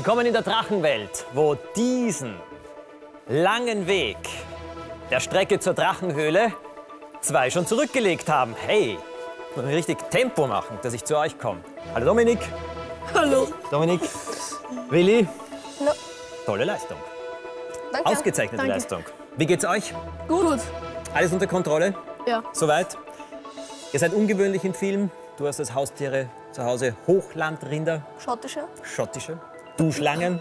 Willkommen in der Drachenwelt, wo diesen langen Weg der Strecke zur Drachenhöhle zwei schon zurückgelegt haben. Hey, muss ich richtig Tempo machen, dass ich zu euch komme. Hallo Dominik. Hallo. Dominik. Willi. Hallo. Tolle Leistung. Danke. Ausgezeichnete Danke. Leistung. Wie geht's euch? Gut. Alles unter Kontrolle? Ja. Soweit? Ihr seid ungewöhnlich im Film. Du hast als Haustiere zu Hause Hochlandrinder, Schottische. schottische, du Schlangen.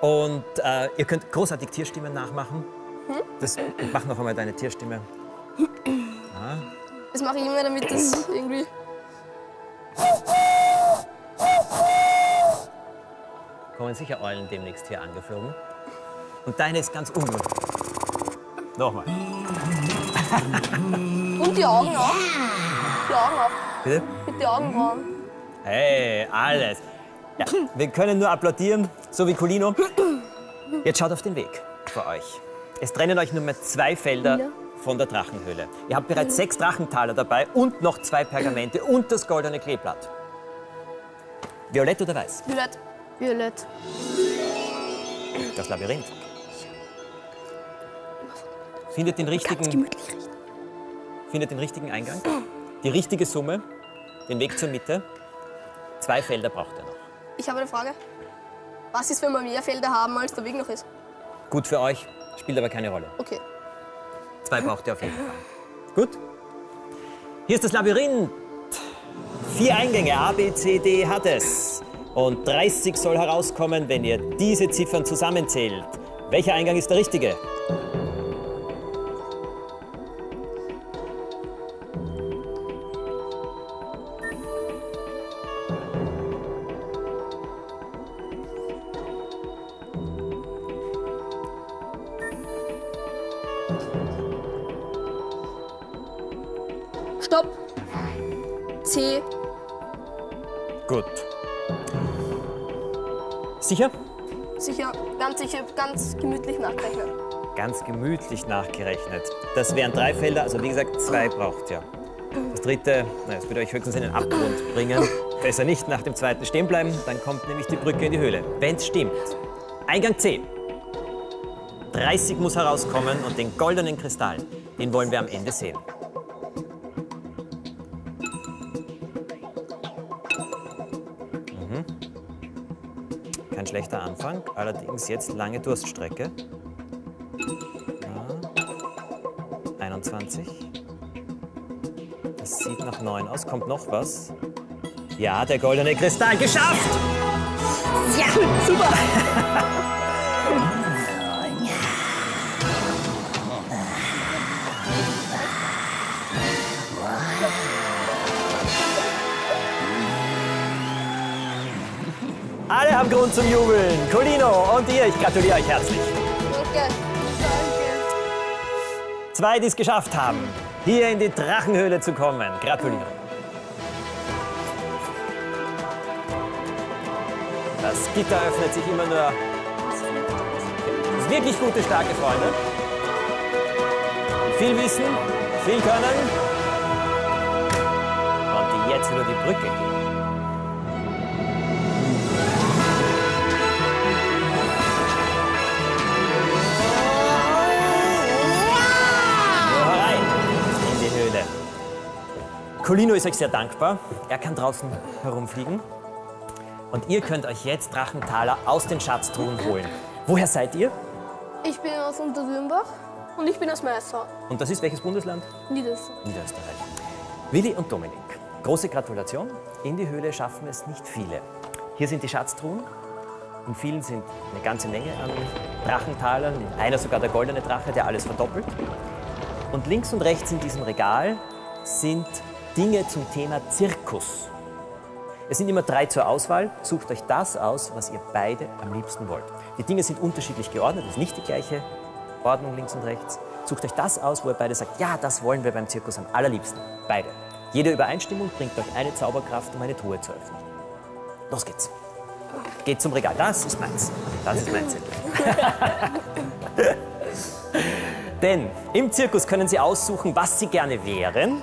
Und äh, ihr könnt großartig Tierstimmen nachmachen. Das, mach noch einmal deine Tierstimme. Das mache ich immer, damit das irgendwie. Kommen sicher Eulen demnächst hier angeflogen. Und deine ist ganz ungewöhnlich. Nochmal. Und die Augen auch. Die Augen auch. Bitte? Mit den Augenbrauen. Hey, alles. Ja, wir können nur applaudieren, so wie Colino. Jetzt schaut auf den Weg vor euch. Es trennen euch nur mehr zwei Felder Ja. von der Drachenhöhle. Ihr habt bereits sechs Drachentaler dabei und noch zwei Pergamente und das goldene Kleeblatt. Violett oder weiß? Violett. Violett. Das Labyrinth. Findet den richtigen, findet den richtigen Eingang, die richtige Summe, den Weg zur Mitte. Zwei Felder braucht ihr noch. Ich habe eine Frage. Was ist, wenn wir mehr Felder haben, als der Weg noch ist? Gut für euch, spielt aber keine Rolle. Okay. Zwei braucht ihr auf jeden Fall. Gut? Hier ist das Labyrinth. Vier Eingänge, A, B, C, D hat es. Und 30 soll herauskommen, wenn ihr diese Ziffern zusammenzählt. Welcher Eingang ist der richtige? Ganz gemütlich nachrechnen. Ganz gemütlich nachgerechnet. Das wären drei Felder, also wie gesagt, zwei braucht ihr. Das dritte, na, das würde euch höchstens in den Abgrund bringen. Besser nicht nach dem zweiten stehen bleiben, dann kommt nämlich die Brücke in die Höhle. Wenn es stimmt. Eingang C. 30 muss herauskommen und den goldenen Kristall, den wollen wir am Ende sehen. Schlechter Anfang, allerdings jetzt lange Durststrecke. Ja. 21. Das sieht nach 9 aus. Kommt noch was? Ja, der goldene Kristall geschafft! Ja, super. Haben Grund zum Jubeln. Colino und ihr, ich gratuliere euch herzlich. Danke. Danke. Zwei, die es geschafft haben, hier in die Drachenhöhle zu kommen. Gratuliere. Das Gitter öffnet sich immer nur. Das ist wirklich gute, starke Freunde. Die viel wissen, viel können. Und die jetzt über die Brücke gehen. Colino ist euch sehr dankbar. Er kann draußen herumfliegen. Und ihr könnt euch jetzt Drachentaler aus den Schatztruhen holen. Woher seid ihr? Ich bin aus Unterwürmbach und ich bin aus Meißau. Und das ist welches Bundesland? Niederösterreich. Niederösterreich. Willi und Dominik, große Gratulation. In die Höhle schaffen es nicht viele. Hier sind die Schatztruhen. In vielen sind eine ganze Menge an Drachentalern, in einer sogar der goldene Drache, der alles verdoppelt. Und links und rechts in diesem Regal sind Dinge zum Thema Zirkus. Es sind immer drei zur Auswahl. Sucht euch das aus, was ihr beide am liebsten wollt. Die Dinge sind unterschiedlich geordnet, es ist nicht die gleiche Ordnung links und rechts. Sucht euch das aus, wo ihr beide sagt, ja, das wollen wir beim Zirkus am allerliebsten. Beide. Jede Übereinstimmung bringt euch eine Zauberkraft, um eine Truhe zu öffnen. Los geht's. Geht zum Regal. Das ist meins. Das ist mein Zettel. Denn im Zirkus können Sie aussuchen, was Sie gerne wären,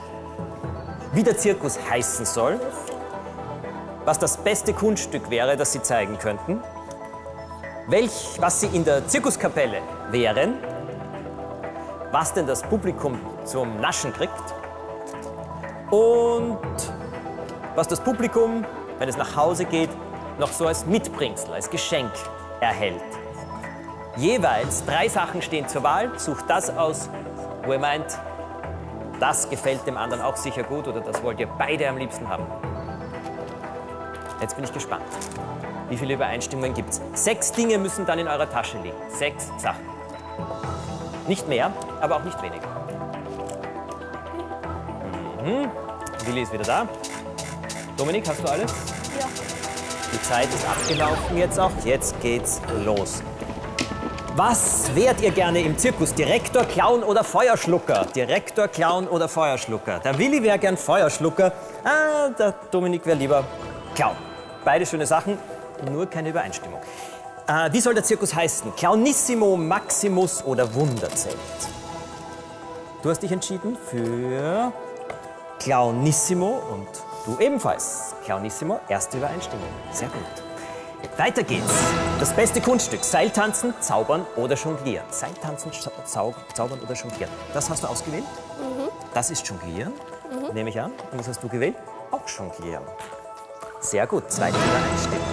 wie der Zirkus heißen soll was das beste Kunststück wäre, das Sie zeigen könnten, welch, was Sie in der Zirkuskapelle wären, was denn das Publikum zum Naschen kriegt und was das Publikum, wenn es nach Hause geht, noch so als Mitbringsel, als Geschenk erhält. Jeweils drei Sachen stehen zur Wahl. Sucht das aus, wo ihr meint, das gefällt dem anderen auch sicher gut oder das wollt ihr beide am liebsten haben. Jetzt bin ich gespannt. Wie viele Übereinstimmungen gibt es? Sechs Dinge müssen dann in eurer Tasche liegen. Sechs Sachen. Nicht mehr, aber auch nicht weniger. Mhm. Willi ist wieder da. Dominik, hast du alles? Ja. Die Zeit ist abgelaufen jetzt auch. Jetzt geht's los. Was wärt ihr gerne im Zirkus? Direktor, Clown oder Feuerschlucker? Direktor, Clown oder Feuerschlucker? Der Willi wäre gern Feuerschlucker. Ah, der Dominik wäre lieber Clown. Beide schöne Sachen, nur keine Übereinstimmung. Äh, wie soll der Zirkus heißen? Clownissimo, Maximus oder Wunderzelt? Du hast dich entschieden für Clownissimo und du ebenfalls. Clownissimo, erste Übereinstimmung. Sehr gut. Weiter geht's. Das beste Kunststück. Seiltanzen, Zaubern oder Jonglieren. Seiltanzen, Zau Zaubern oder Jonglieren. Das hast du ausgewählt? Das ist Jonglieren, nehme ich an. Und was hast du gewählt? Auch Jonglieren. Sehr gut, zweite Übereinstimmung.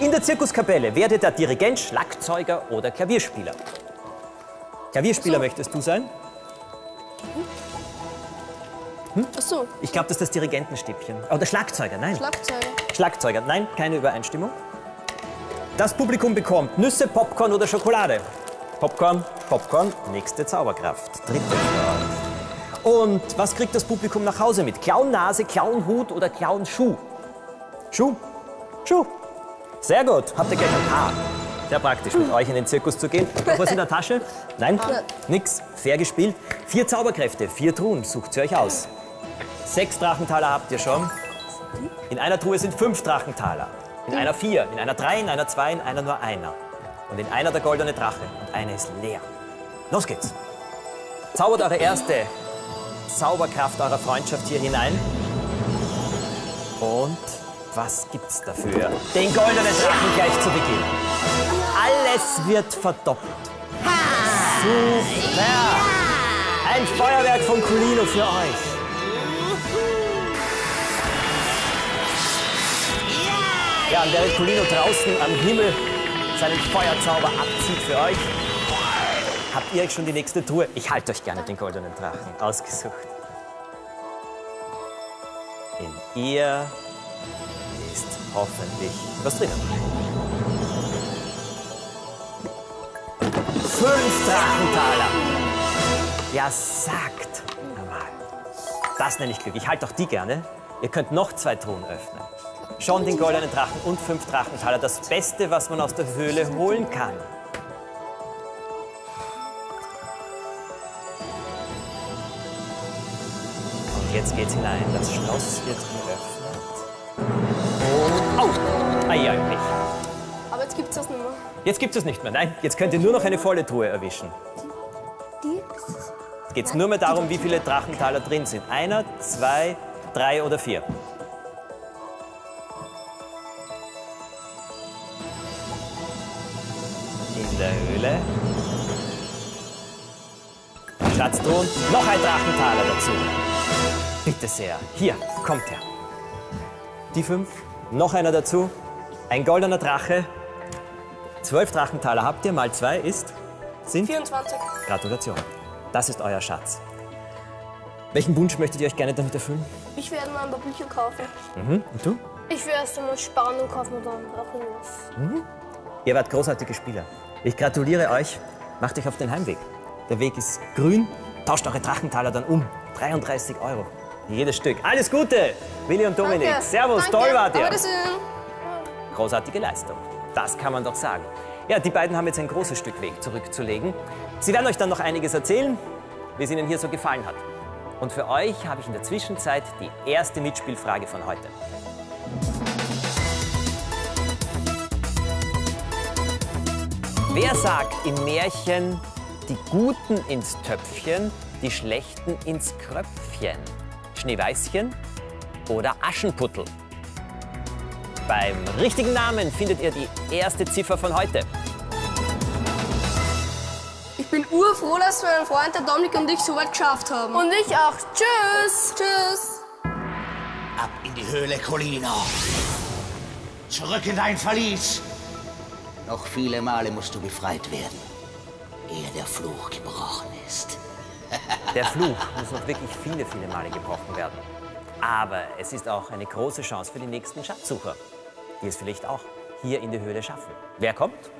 In der Zirkuskapelle werde der Dirigent, Schlagzeuger oder Klavierspieler. Klavierspieler möchtest du sein? Ach so, Ich glaube, das ist das Dirigentenstäbchen. Oder Schlagzeuger, nein. Schlagzeuger. Schlagzeuger, nein, keine Übereinstimmung. Das Publikum bekommt Nüsse, Popcorn oder Schokolade. Popcorn, Popcorn, nächste Zauberkraft. Dritte Frage. Und was kriegt das Publikum nach Hause mit? Clownnase, Clownhut oder Clownschuh? Schuh? Schuh. Sehr gut. Habt ihr gleich ein Paar. Sehr praktisch, mit euch in den Zirkus zu gehen. Noch was in der Tasche? Nein? Nix. Fair gespielt. Vier Zauberkräfte, vier Truhen. Sucht sie euch aus. Sechs Drachentaler habt ihr schon. In einer Truhe sind fünf Drachentaler. In einer vier, in einer drei, in einer zwei, in einer nur einer. Und in einer der goldene Drache. Und eine ist leer. Los geht's. Zaubert eure erste Zauberkraft eurer Freundschaft hier hinein. Und was gibt's dafür? Den goldenen Drachen gleich zu Beginn. Alles wird verdoppelt. Super! Ein Feuerwerk von Colino für euch. Ja, und während Colino draußen am Himmel seinen Feuerzauber abzieht für euch, habt ihr schon die nächste Truhe, ich halte euch gerne den goldenen Drachen, ausgesucht. In ihr ist hoffentlich was drin. Fünf Drachentaler. Ja, sagt einmal. Das nenne ich Glück. Ich halte auch die gerne. Ihr könnt noch zwei Truhen öffnen. Schon den goldenen Drachen und fünf Drachentaler. Das Beste, was man aus der Höhle holen kann. Und jetzt geht's hinein. Das Schloss wird geöffnet. Und, oh, ei, ei. Aber jetzt gibt es das nicht mehr. Jetzt gibt es nicht mehr. Nein, jetzt könnt ihr nur noch eine volle Truhe erwischen. Die? Jetzt geht es nur mehr darum, wie viele Drachentaler drin sind. Einer, zwei, drei oder vier. Der Höhle. Schatztruhen, noch ein Drachentaler dazu. Bitte sehr. Hier, kommt her. Die fünf, noch einer dazu. Ein goldener Drache. Zwölf Drachentaler habt ihr, mal zwei ist, sind 24. Gratulation. Das ist euer Schatz. Welchen Wunsch möchtet ihr euch gerne damit erfüllen? Ich werde mal ein paar Bücher kaufen. Mhm. Und du? Ich will erst einmal sparen und kaufen und dann auch irgendwas. Ihr wart großartige Spieler. Ich gratuliere euch. Macht euch auf den Heimweg. Der Weg ist grün. Tauscht eure Drachentaler dann um. 33 Euro. Jedes Stück. Alles Gute, Willi und Dominik. Danke. Servus, Danke. toll wart ihr. Großartige Leistung. Das kann man doch sagen. Ja, die beiden haben jetzt ein großes Stück Weg zurückzulegen. Sie werden euch dann noch einiges erzählen, wie es ihnen hier so gefallen hat. Und für euch habe ich in der Zwischenzeit die erste Mitspielfrage von heute. Wer sagt im Märchen, die Guten ins Töpfchen, die Schlechten ins Kröpfchen? Schneeweißchen oder Aschenputtel? Beim richtigen Namen findet ihr die erste Ziffer von heute. Ich bin urfroh, dass mein Freund der Dominik und ich so weit geschafft haben. Und ich auch. Tschüss. Tschüss. Ab in die Höhle, Colina. Zurück in dein Verlies. Noch viele Male musst du befreit werden, ehe der Fluch gebrochen ist. Der Fluch muss noch wirklich viele, viele Male gebrochen werden. Aber es ist auch eine große Chance für die nächsten Schatzsucher, die es vielleicht auch hier in die Höhle schaffen. Wer kommt?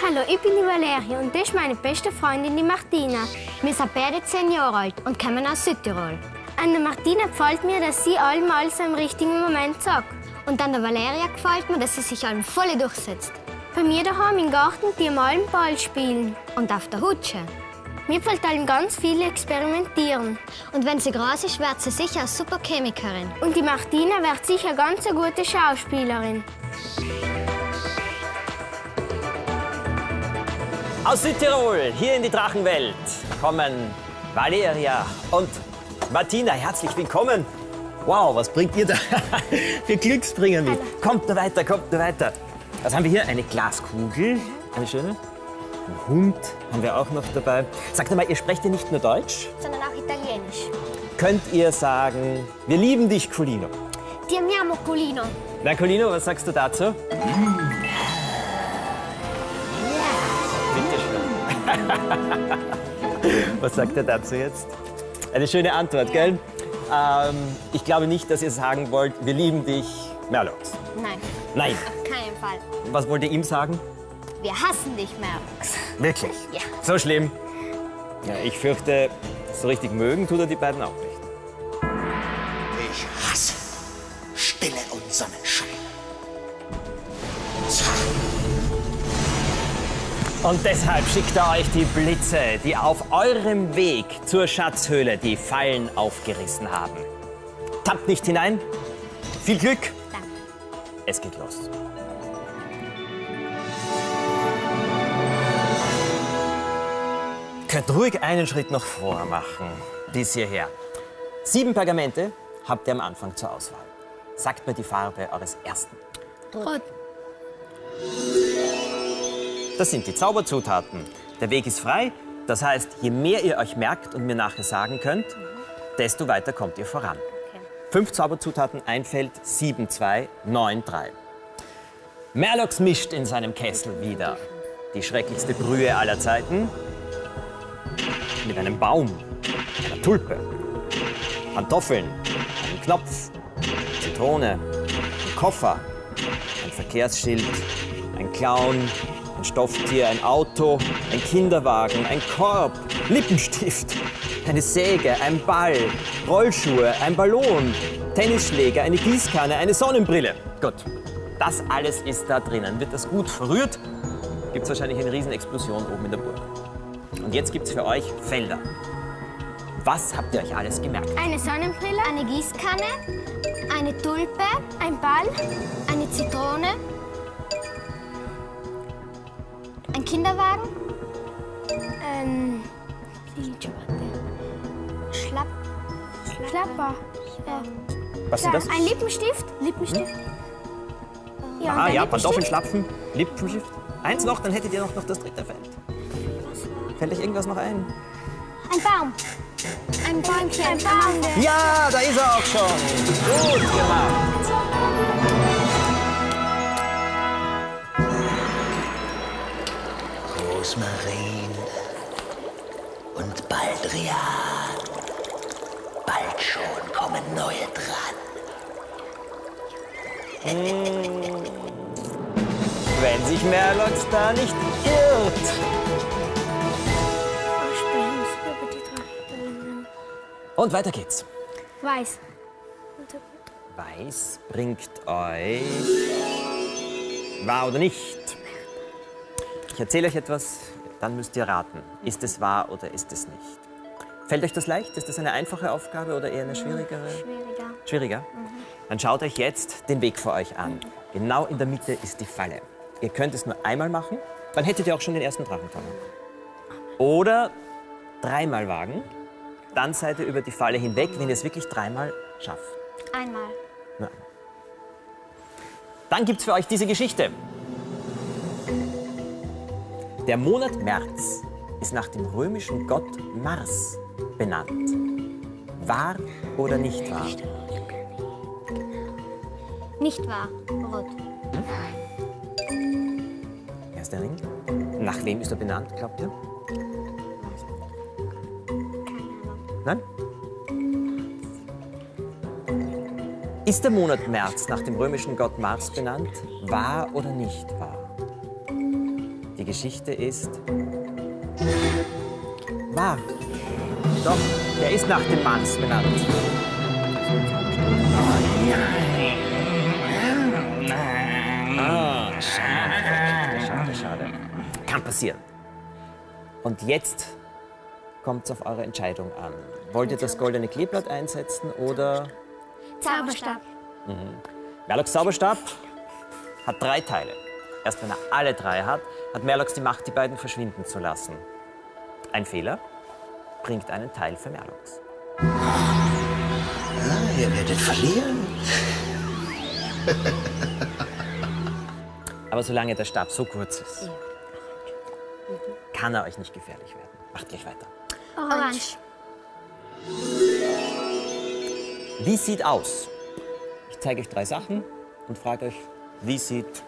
Hallo, ich bin die Valeria und das ist meine beste Freundin, die Martina. Wir sind beide zehn Jahre alt und kommen aus Südtirol. An der Martina gefällt mir, dass sie allem alles im richtigen Moment sagt. Und an der Valeria gefällt mir, dass sie sich allem voll durchsetzt. Bei mir daheim im Garten, die am allem Ball spielen. Und auf der Hutsche. Mir gefällt allem ganz viel experimentieren. Und wenn sie groß ist, wird sie sicher eine super Chemikerin. Und die Martina wird sicher ganz eine gute Schauspielerin. Aus Südtirol, hier in die Drachenwelt, kommen Valeria und Martina. Herzlich willkommen. Wow, was bringt ihr da für Glücksbringer mit? Kommt nur weiter, kommt nur weiter. Was haben wir hier? Eine Glaskugel, eine schöne. Ein Hund haben wir auch noch dabei. Sagt mal, ihr sprecht ja nicht nur Deutsch. Sondern auch Italienisch. Könnt ihr sagen, wir lieben dich, Colino? Ti amiamo, Colino. Na, Colino, was sagst du dazu? Bitte schön. was sagt er dazu jetzt? Eine schöne Antwort, gell? Ähm, ich glaube nicht, dass ihr sagen wollt, wir lieben dich, Merlox. Nein, Nein. auf keinen Fall. Was wollt ihr ihm sagen? Wir hassen dich, Merx. Wirklich? Ja. So schlimm? Ja, ich fürchte, so richtig mögen tut er die beiden auch nicht. Und deshalb schickt er euch die Blitze, die auf eurem Weg zur Schatzhöhle die Fallen aufgerissen haben. Tappt nicht hinein. Viel Glück. Danke. Es geht los. Könnt ruhig einen Schritt noch vormachen, bis hierher. Sieben Pergamente habt ihr am Anfang zur Auswahl. Sagt mir die Farbe eures ersten. Rot. Das sind die Zauberzutaten. Der Weg ist frei. Das heißt, je mehr ihr euch merkt und mir nachher sagen könnt, desto weiter kommt ihr voran. Fünf Zauberzutaten, ein Feld, sieben, zwei, neun, drei. Merlox mischt in seinem Kessel wieder die schrecklichste Brühe aller Zeiten mit einem Baum, einer Tulpe, Pantoffeln, einem Knopf, Zitrone, einem Koffer, ein Verkehrsschild, ein Clown, ein Stofftier, ein Auto, ein Kinderwagen, ein Korb, Lippenstift, eine Säge, ein Ball, Rollschuhe, ein Ballon, Tennisschläger, eine Gießkanne, eine Sonnenbrille. Gut, das alles ist da drinnen. Wird das gut verrührt, gibt es wahrscheinlich eine Riesenexplosion oben in der Burg. Und jetzt gibt es für euch Felder. Was habt ihr euch alles gemerkt? Eine Sonnenbrille, eine Gießkanne, eine Tulpe, ein Ball, eine Zitrone, Kinderwagen, ähm, Schlapp, Schlapper, ja. Was sind das? ein Lippenstift, Lippenstift. Ja, und Ah ja, Lippenstift. Pantoffeln, Schlapfen, Lippenstift. Eins noch, dann hättet ihr noch, noch das dritte Feld. Fällt euch irgendwas noch ein? Ein Baum. Ein Bäumchen. Ein Baum. Ja, da ist er auch schon. Gut gemacht. Rosmarin und Baldrian. Bald schon kommen neue dran. Wenn sich Merlox da nicht irrt. Und weiter geht's. Weiß. Weiß bringt euch wahr oder nicht. Ich erzähle euch etwas, dann müsst ihr raten. Ist es wahr oder ist es nicht? Fällt euch das leicht? Ist das eine einfache Aufgabe oder eher eine schwierigere? Schwieriger. Schwieriger? Dann schaut euch jetzt den Weg vor euch an. Genau in der Mitte ist die Falle. Ihr könnt es nur einmal machen, dann hättet ihr auch schon den ersten Drachentonger. Oder dreimal wagen, dann seid ihr über die Falle hinweg, wenn ihr es wirklich dreimal schafft. Einmal. Nur einmal. Dann gibt es für euch diese Geschichte. Der Monat März ist nach dem römischen Gott Mars benannt. Wahr oder nicht wahr? Nicht wahr, Rot. Erster Ring. Nach wem ist er benannt, glaubt ihr? Nein? Ist der Monat März nach dem römischen Gott Mars benannt? Wahr oder nicht wahr? Die Geschichte ist wahr. Doch, er ist nach dem Mars benannt. Ah, schade, schade, schade. Kann passieren. Und jetzt kommt es auf eure Entscheidung an. Wollt ihr das goldene Kleeblatt einsetzen oder Zauberstab. Merlox Zauberstab hat drei Teile. Erst wenn er alle drei hat, hat Merlox die Macht, die beiden verschwinden zu lassen. Ein Fehler bringt einen Teil für Merlox. Ah, ihr werdet verlieren. Aber solange der Stab so kurz ist, kann er euch nicht gefährlich werden. Macht gleich weiter. Orange. Wie sieht aus? Ich zeige euch drei Sachen und frage euch, wie sieht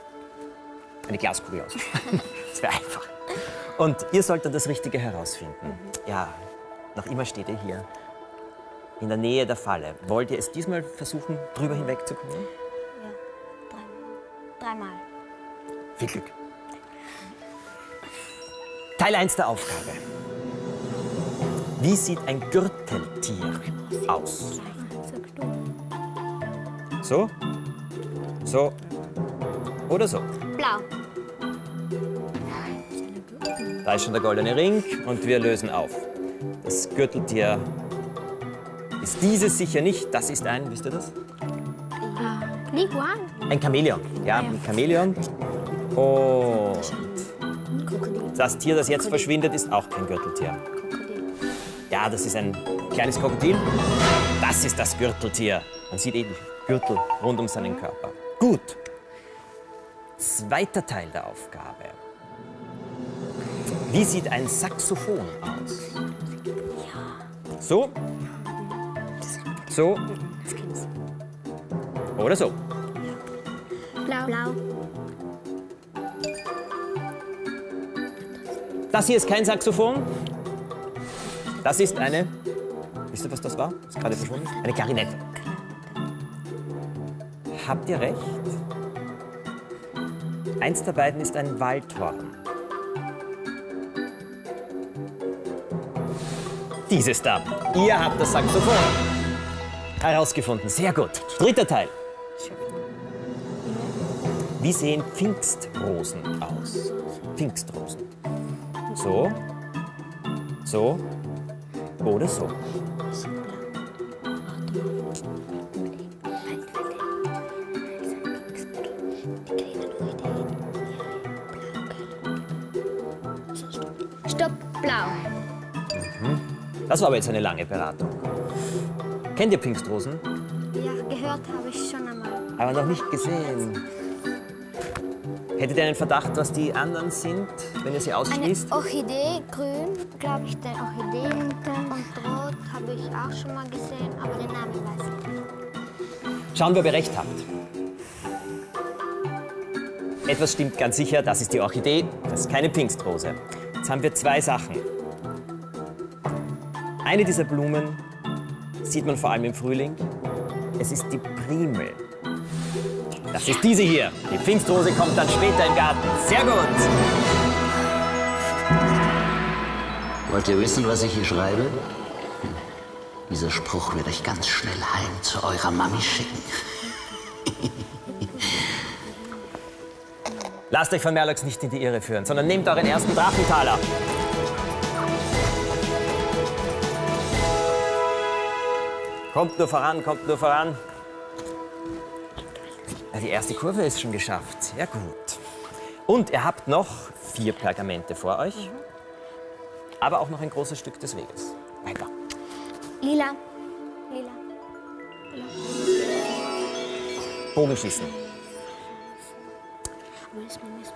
eine Glaskugel aus? das wäre einfach. Und ihr sollt dann das Richtige herausfinden. Ja, noch immer steht ihr hier. In der Nähe der Falle. Wollt ihr es diesmal versuchen, drüber hinwegzukommen? Dreimal. Viel Glück. Teil 1 der Aufgabe. Wie sieht ein Gürteltier aus? So? So? Oder so? Blau. Da ist schon der goldene Ring und wir lösen auf. Das Gürteltier ist dieses sicher nicht. Das ist ein, wisst ihr das? Liguan. Ein Chamäleon. Ja, ein Chamäleon. Und das Tier, das jetzt verschwindet, ist auch kein Gürteltier. Ja, das ist ein kleines Krokodil. Das ist das Gürteltier. Man sieht eben Gürtel rund um seinen Körper. Gut. Zweiter Teil der Aufgabe. Wie sieht ein Saxophon aus? So. So. Oder so. Blau. Blau. Das hier ist kein Saxophon. Das ist eine. Wisst ihr, was das war? Ist gerade verschwunden. Eine Klarinette. Habt ihr recht? Eins der beiden ist ein Waldhorn. Dieses da. Ihr habt das Saxophon. Herausgefunden. Sehr gut. Dritter Teil. Wie sehen Pfingstrosen aus? Pfingstrosen. So. So. Oder so. Das war aber jetzt eine lange Beratung. Kennt ihr Pfingstrosen? Ja, gehört habe ich schon einmal. Aber noch nicht gesehen. Hättet ihr einen Verdacht, was die anderen sind, wenn ihr sie Eine ausschließt? Orchidee, grün, glaube ich, der Orchidee. Und rot habe ich auch schon mal gesehen, aber den Namen weiß ich nicht. Schauen wir, ob ihr recht habt. Etwas stimmt ganz sicher, das ist die Orchidee, das ist keine Pfingstrose. Jetzt haben wir zwei Sachen. Eine dieser Blumen sieht man vor allem im Frühling. Es ist die Primel. Das ist diese hier. Die Pfingstrose kommt dann später im Garten. Sehr gut. Wollt ihr wissen, was ich hier schreibe? Hm. Dieser Spruch wird euch ganz schnell heim zu eurer Mami schicken. Lasst euch von Merlox nicht in die Irre führen, sondern nehmt euren ersten Drachentaler. Kommt nur voran, kommt nur voran. Die erste Kurve ist schon geschafft. Sehr gut. Und ihr habt noch vier Pergamente vor euch, aber auch noch ein großes Stück des Weges. Weiter. Lila. Lila. Bogenschießen.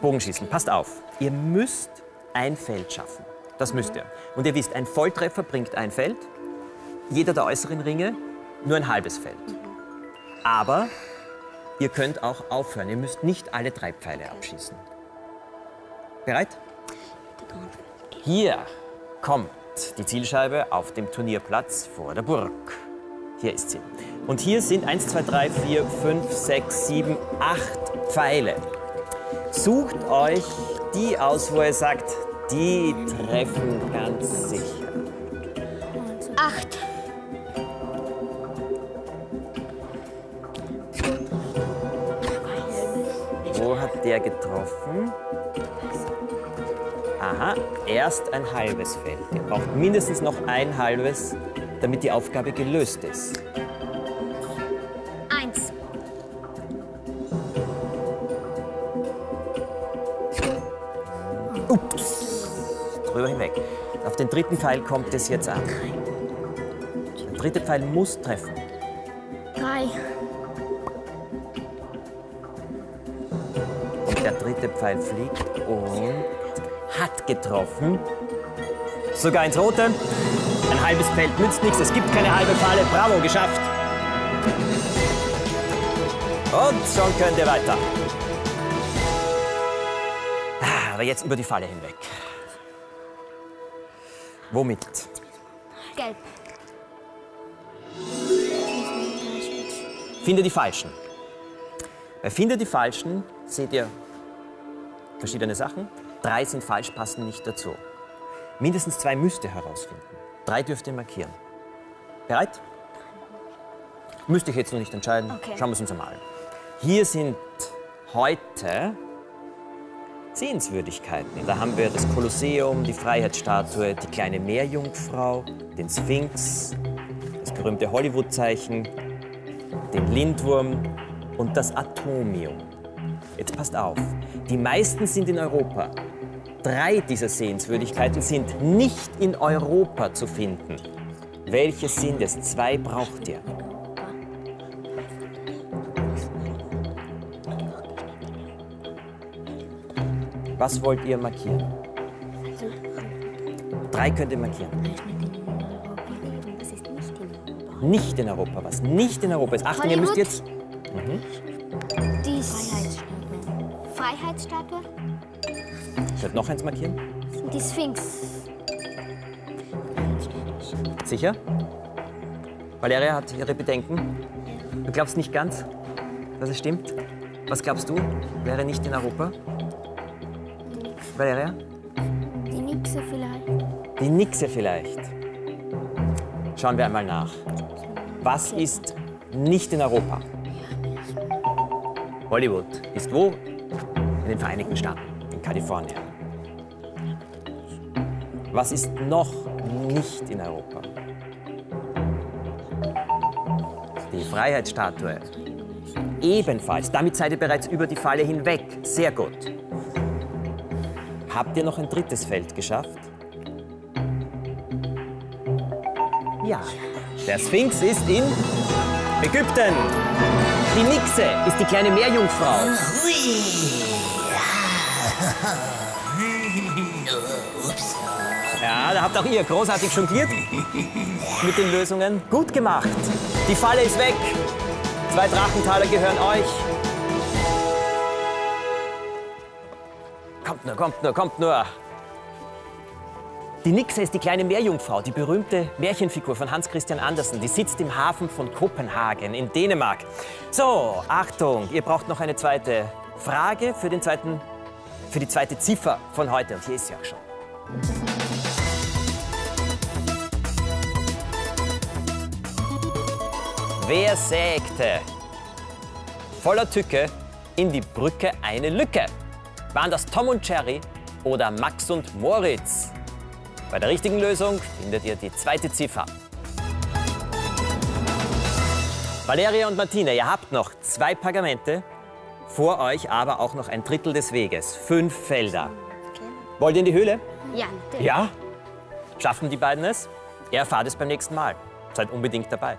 Bogenschießen. Passt auf. Ihr müsst ein Feld schaffen. Das müsst ihr. Und ihr wisst, ein Volltreffer bringt ein Feld. Jeder der äußeren Ringe nur ein halbes Feld. Aber ihr könnt auch aufhören. Ihr müsst nicht alle drei Pfeile abschießen. Bereit? Hier kommt die Zielscheibe auf dem Turnierplatz vor der Burg. Hier ist sie. Und hier sind 1, 2, 3, 4, 5, 6, 7, 8 Pfeile. Sucht euch die aus, wo ihr sagt, die treffen ganz sicher. Der getroffen? Aha, erst ein halbes Feld. Ihr braucht mindestens noch ein halbes, damit die Aufgabe gelöst ist. Eins. Drüber hinweg. Auf den dritten Pfeil kommt es jetzt an. Der dritte Pfeil muss treffen. Drei. Der dritte Pfeil fliegt und hat getroffen. Sogar ins Rote. Ein halbes Feld nützt nichts, es gibt keine halbe Falle. Bravo, geschafft. Und schon könnt ihr weiter. Ah, Aber jetzt über die Falle hinweg. Womit? Gelb. Finde die Falschen. Bei Finde die Falschen seht ihr verschiedene Sachen. Drei sind falsch, passen nicht dazu. Mindestens zwei müsst ihr herausfinden. Drei dürft ihr markieren. Bereit? Müsste ich jetzt noch nicht entscheiden. Okay. Schauen wir es uns einmal an. Hier sind heute Sehenswürdigkeiten. Da haben wir das Kolosseum, die Freiheitsstatue, die kleine Meerjungfrau, den Sphinx, das berühmte Hollywood-Zeichen, den Lindwurm und das Atomium. Jetzt passt auf, die meisten sind in Europa. Drei dieser Sehenswürdigkeiten sind nicht in Europa zu finden. Welche sind es? Zwei braucht ihr. Was wollt ihr markieren? Drei könnt ihr markieren. Nicht in Europa. Was nicht in Europa ist. Achtung, ihr müsst jetzt. Freiheitsstatue? Könnt noch eins markieren? Die Sphinx. Sicher? Valeria hat ihre Bedenken. Du glaubst nicht ganz, dass es stimmt? Was glaubst du? Wäre nicht in Europa? Valeria? Die Nixe vielleicht. Die Nixe vielleicht. Schauen wir einmal nach. Was ist nicht in Europa? Hollywood ist wo? In den Vereinigten Staaten, in Kalifornien. Was ist noch nicht in Europa? Die Freiheitsstatue. Ebenfalls. Damit seid ihr bereits über die Falle hinweg. Sehr gut. Habt ihr noch ein drittes Feld geschafft? Ja. Der Sphinx ist in Ägypten. Die Nixe ist die kleine Meerjungfrau. Habt auch ihr großartig jongliert mit den Lösungen. Gut gemacht. Die Falle ist weg. Zwei Drachentaler gehören euch. Kommt nur, kommt nur, kommt nur. Die Nixe ist die kleine Meerjungfrau, die berühmte Märchenfigur von Hans Christian Andersen. Die sitzt im Hafen von Kopenhagen in Dänemark. So, Achtung, ihr braucht noch eine zweite Frage für, den zweiten, für die zweite Ziffer von heute. Und hier ist sie auch schon. Wer sägte voller Tücke in die Brücke eine Lücke? Waren das Tom und Jerry oder Max und Moritz? Bei der richtigen Lösung findet ihr die zweite Ziffer. Valeria und Martine, ihr habt noch zwei Pergamente, vor euch aber auch noch ein Drittel des Weges, fünf Felder. Wollt ihr in die Höhle? Ja, natürlich. Ja? Schaffen die beiden es? Ihr erfahrt es beim nächsten Mal. Seid unbedingt dabei.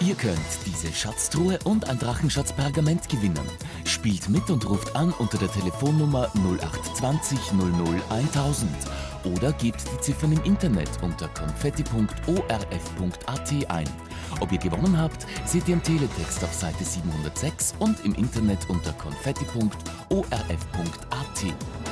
Ihr könnt diese Schatztruhe und ein Drachenschatz Pergament gewinnen. Spielt mit und ruft an unter der Telefonnummer 0820 00 1000 oder gebt die Ziffern im Internet unter konfetti.orf.at ein. Ob ihr gewonnen habt, seht ihr im Teletext auf Seite 706 und im Internet unter konfetti.orf.at.